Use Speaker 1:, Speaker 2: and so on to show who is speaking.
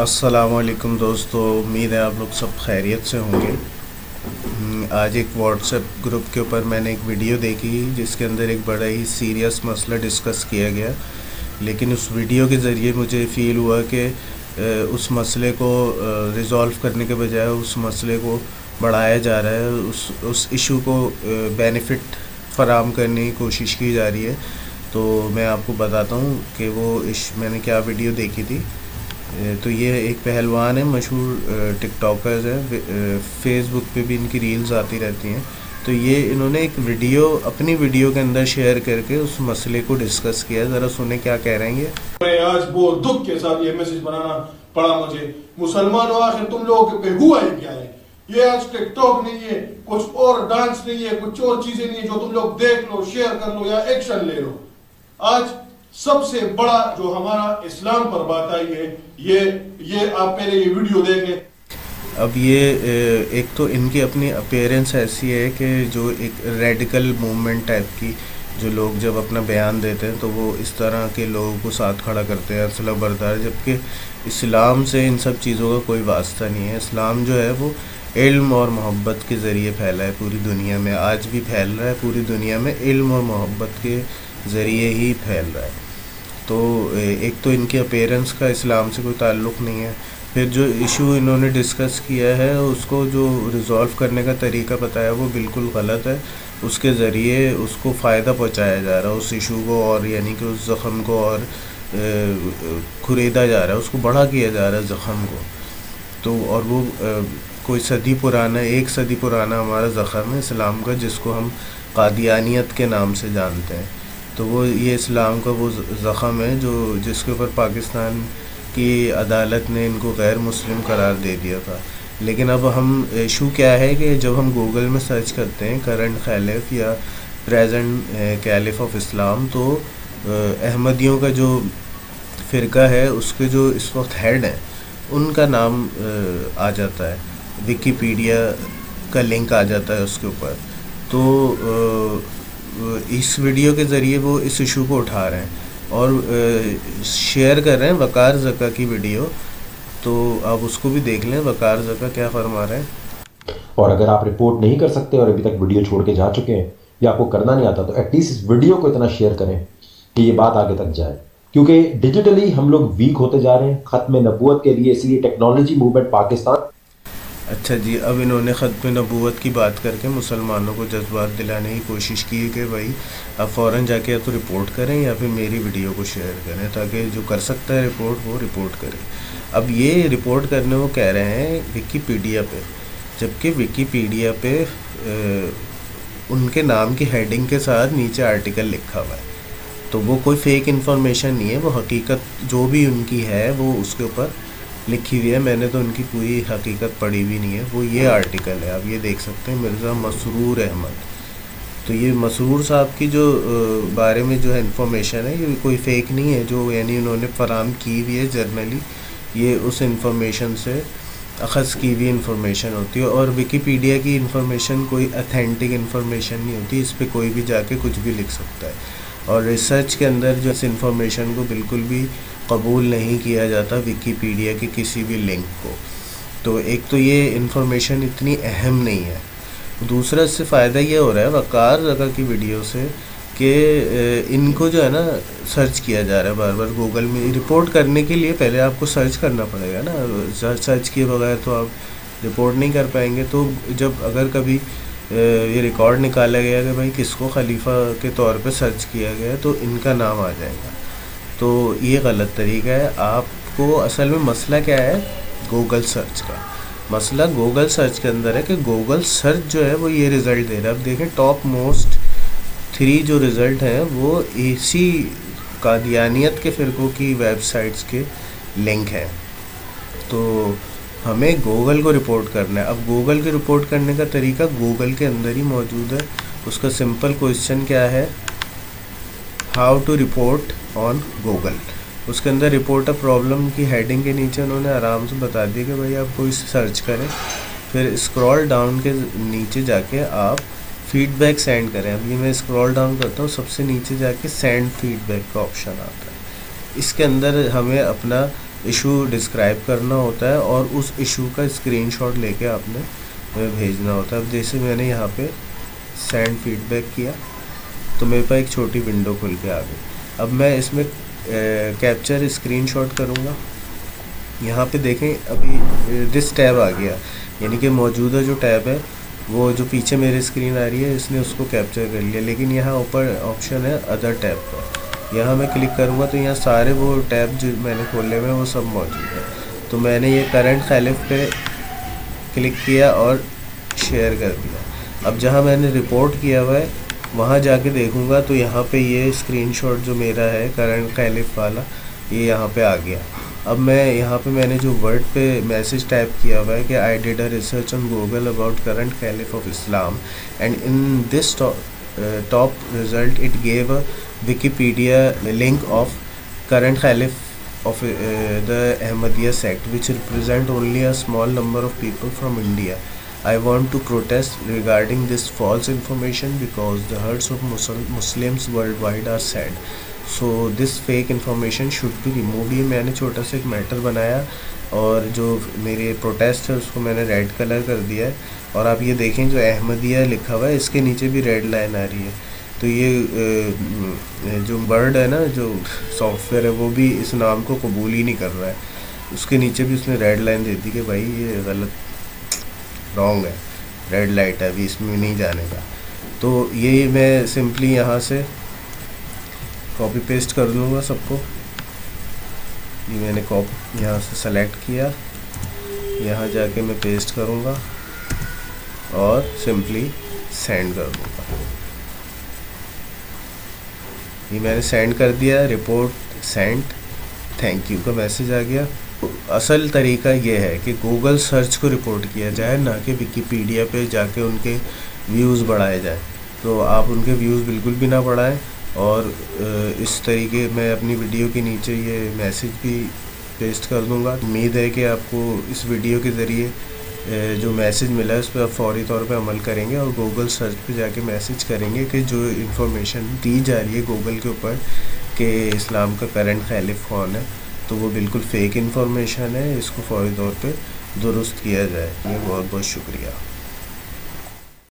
Speaker 1: असलकुम दोस्तों उम्मीद है आप लोग सब खैरियत से होंगे। हम्म, आज एक व्हाट्सएप ग्रुप के ऊपर मैंने एक वीडियो देखी जिसके अंदर एक बड़ा ही सीरियस मसला डिस्कस किया गया। लेकिन उस वीडियो के ज़रिए मुझे फ़ील हुआ कि उस मसले को रिज़ॉल्व करने के बजाय उस मसले को बढ़ाया जा रहा है। उस उस इशू को बेनिफिट फ़राम करने की कोशिश की जा रही है। तो मैं आपको बताता हूँ कि वो इश मैंने क्या वीडियो देखी थी। तो ये एक पहलवान है, मशहूर टिकटॉकर्स है फेसबुक पे भी इनकी रील्स आती रहती हैं। तो ये इन्होंने एक वीडियो अपनी वीडियो के अंदर शेयर करके उस मसले को डिस्कस किया ज़रा सुने क्या कह रहे हैं
Speaker 2: ये। आज बहुत दुख के साथ ये मैसेज बनाना पड़ा मुझे। मुसलमानों आखिर तुम लोगों पे हुआ है क्या है ये आज टिकटॉक नहीं है, कुछ और डांस नहीं है, कुछ और चीज़ें नहीं है जो तुम लोग देख लो शेयर कर लो या एक्शन ले लो। आज सबसे बड़ा जो हमारा इस्लाम पर बात आई है, ये ये आप पहले ये वीडियो देख।
Speaker 1: अब ये एक तो इनकी अपनी अपेयरेंस ऐसी है कि जो एक रेडिकल मूवमेंट टाइप की जो लोग जब अपना बयान देते हैं तो वो इस तरह के लोगों को साथ खड़ा करते हैं असला बरदार, जबकि इस्लाम से इन सब चीज़ों का कोई वास्ता नहीं है। इस्लाम जो है वो इल्म और मोहब्बत के ज़रिए फैला है पूरी दुनिया में। आज भी फैल रहा है, पूरी दुनिया में इल्म और मोहब्बत के ज़रिए ही फैल रहा है। तो एक तो इनके अपेरेंस का इस्लाम से कोई ताल्लुक़ नहीं है। फिर जो इशू इन्होंने डिस्कस किया है, उसको जो रिज़ॉल्व करने का तरीका बताया, वो बिल्कुल गलत है। उसके ज़रिए उसको फ़ायदा पहुँचाया जा रहा है, उस इशू को और, यानी कि उस ज़ख़म को और खुरेदा जा रहा है, उसको बड़ा किया जा रहा है ज़ख़म को। तो और वो कोई सदी पुराना, एक सदी पुराना हमारा ज़ख़म है इस्लाम का, जिसको हम कादियानियत के नाम से जानते हैं। तो वो ये इस्लाम का वो ज़ख़म है जो जिसके ऊपर पाकिस्तान की अदालत ने इनको गैर मुस्लिम करार दे दिया था। लेकिन अब हम, इशू क्या है कि जब हम गूगल में सर्च करते हैं करंट खैलिफ या प्रेजेंट कैलिफ ऑफ़ इस्लाम तो अहमदियों का जो फ़िरका है, उसके जो इस वक्त हेड हैं, उनका नाम आ जाता है। विकीपीडिया का लिंक आ जाता है उसके ऊपर। तो इस वीडियो के ज़रिए वो इस इशू को उठा रहे हैं। और शेयर कर रहे हैं वकार जका की वीडियो। तो आप उसको भी देख लें, वकार जका क्या फरमा रहे हैं।
Speaker 3: और अगर आप रिपोर्ट नहीं कर सकते और अभी तक वीडियो छोड़ के जा चुके हैं, या आपको करना नहीं आता तो एटलीस्ट इस वीडियो को इतना शेयर करें कि ये बात आगे तक जाए। क्योंकि डिजिटली हम लोग वीक होते जा रहे हैं, ख़त्म नबूत के लिए, इसलिए टेक्नोलॉजी मूवमेंट पाकिस्तान
Speaker 1: अच्छा जी, अब इन्होंने ख़त्म नबूत की बात करके मुसलमानों को जज्बात दिलाने की कोशिश की है कि भाई अब फ़ौर जाके या तो रिपोर्ट करें या फिर मेरी वीडियो को शेयर करें ताकि जो कर सकता है रिपोर्ट वो रिपोर्ट करे। अब ये रिपोर्ट करने वो कह रहे हैं विकीपीडिया पे, जबकि विकीपीडिया पे उनके नाम की हेडिंग के साथ नीचे आर्टिकल लिखा हुआ है। तो वो कोई फेक इन्फॉर्मेशन नहीं है, वो हकीकत जो भी उनकी है, वो उसके ऊपर लिखी हुई है मैंने तो उनकी पूरी हकीकत पढ़ी भी नहीं है। वो ये आर्टिकल है आप ये देख सकते हैं मिर्ज़ा मसरूर अहमद। तो ये मसरूर साहब की जो बारे में जो है इन्फॉर्मेशन है ये कोई फेक नहीं है जो यानी उन्होंने फराम की हुई है जर्नली ये उस इन्फॉर्मेशन से अखज़ की हुई इन्फॉर्मेशन होती है। और विकीपीडिया की इन्फॉर्मेशन कोई अथेंटिक इन्फॉर्मेशन नहीं होती इस पर कोई भी जाके कुछ भी लिख सकता है। और रिसर्च के अंदर जो इस इन्फॉर्मेशन को बिल्कुल भी कबूल नहीं किया जाता विकीपीडिया के किसी भी लिंक को। तो एक तो ये इन्फॉर्मेशन इतनी अहम नहीं है। दूसरा, इससे फ़ायदा ये हो रहा है, वकार जगह की वीडियो से कि इनको जो है ना सर्च किया जा रहा है बार बार गूगल में। रिपोर्ट करने के लिए पहले आपको सर्च करना पड़ेगा ना। सर्च किए बगैर तो आप रिपोर्ट नहीं कर पाएँगे। तो जब अगर कभी ये रिकॉर्ड निकाला गया कि भाई किसको खलीफा के तौर पे सर्च किया गया तो इनका नाम आ जाएगा। तो ये गलत तरीका है। आपको असल में मसला क्या है? गूगल सर्च का। मसला गूगल सर्च के अंदर है कि गूगल सर्च जो है वो ये रिज़ल्ट दे रहा है। अब देखें टॉप मोस्ट थ्री जो रिज़ल्ट हैं, वो इसी कादियानियत के फ़िरक़ों की वेबसाइट्स के लिंक हैं। तो हमें गूगल को रिपोर्ट करना है। अब गूगल के रिपोर्ट करने का तरीका गूगल के अंदर ही मौजूद है। उसका सिंपल क्वेश्चन क्या है? How to report on Google उसके अंदर रिपोर्ट अ प्रॉब्लम की हेडिंग के नीचे उन्होंने आराम से बता दिया कि भाई आप कोई सर्च करें, फिर स्क्रॉल डाउन के नीचे जाके आप फीडबैक सेंड करें। अभी मैं स्क्रॉल डाउन करता हूँ, सबसे नीचे जाके सेंड फीडबैक का ऑप्शन आता है। इसके अंदर हमें अपना इशू डिस्क्राइब करना होता है और उस इशू का स्क्रीनशॉट लेके आपने भेजना होता है। अब जैसे मैंने यहाँ पे सेंड फीडबैक किया तो मेरे पास एक छोटी विंडो खुल के आ गई। अब मैं इसमें कैप्चर स्क्रीनशॉट करूँगा। यहाँ पे देखें, अभी दिस टैब आ गया। यानी कि मौजूदा जो टैब है, वो जो पीछे मेरी स्क्रीन आ रही है, इसने उसको कैप्चर कर लिया। लेकिन यहाँ ऊपर ऑप्शन है अदर टैब का। यहाँ मैं क्लिक करूँगा तो यहाँ सारे वो टैब जो मैंने खोले हुए हैं, वो सब मौजूद है। तो मैंने ये करंट खैलिफ पे क्लिक किया और शेयर कर दिया। अब जहाँ मैंने रिपोर्ट किया हुआ है वहाँ जाके देखूँगा तो यहाँ पे ये स्क्रीनशॉट जो मेरा है करंट खैलिफ वाला ये यहाँ पे आ गया अब मैं यहाँ पे मैंने जो वर्ड पे मैसेज टाइप किया हुआ है कि I did a research on Google about current caliph of Islam and in this top result it gave a Wikipedia link of current caliph uh, the Ahmadiyya sect which represent only a small number of people from India. I want to protest regarding this false information because the hearts of Muslim, Muslims worldwide are sad. So this fake information should be remove ये मैंने छोटा सा एक matter बनाया और जो मेरे protest है उसको मैंने रेड कलर कर दिया है। और आप ये देखें जो अहमदिया लिखा हुआ है इसके नीचे भी रेड लाइन आ रही है। तो ये जो बर्ड है ना जो सॉफ्टवेयर है वो भी इस नाम को कबूल ही नहीं कर रहा है। उसके नीचे भी उसने रेड लाइन दे दी कि भाई ये गलत रॉन्ग है रेड लाइट है, अभी इसमें नहीं जाने का। तो ये मैं सिंपली यहाँ से कॉपी पेस्ट कर दूँगा सबको। ये मैंने कॉप यहाँ से सेलेक्ट किया। यहाँ जाके मैं पेस्ट करूँगा और सिंपली सेंड कर दूँगा। ये मैंने सेंड कर दिया रिपोर्ट सेंड थैंक यू का मैसेज आ गया। असल तरीका ये है कि गूगल सर्च को रिपोर्ट किया जाए, ना कि विकीपीडिया पे जाके उनके व्यूज़ बढ़ाए जाए। तो आप उनके व्यूज़ बिल्कुल भी ना बढ़ाएँ और इस तरीके मैं अपनी वीडियो के नीचे ये मैसेज भी पेस्ट कर दूँगा। उम्मीद है कि आपको इस वीडियो के ज़रिए जो मैसेज मिला है, उस पर आप फौरी तौर पे अमल करेंगे और गूगल सर्च पे जाके मैसेज करेंगे कि जो इन्फॉर्मेशन दी जा रही है गूगल के ऊपर, कि इस्लाम का करंट खैलिफ कौन है। तो वो बिल्कुल फ़ेक इन्फॉर्मेशन है, इसको फौरी तौर पर दुरुस्त किया जाए। ये बहुत बहुत शुक्रिया।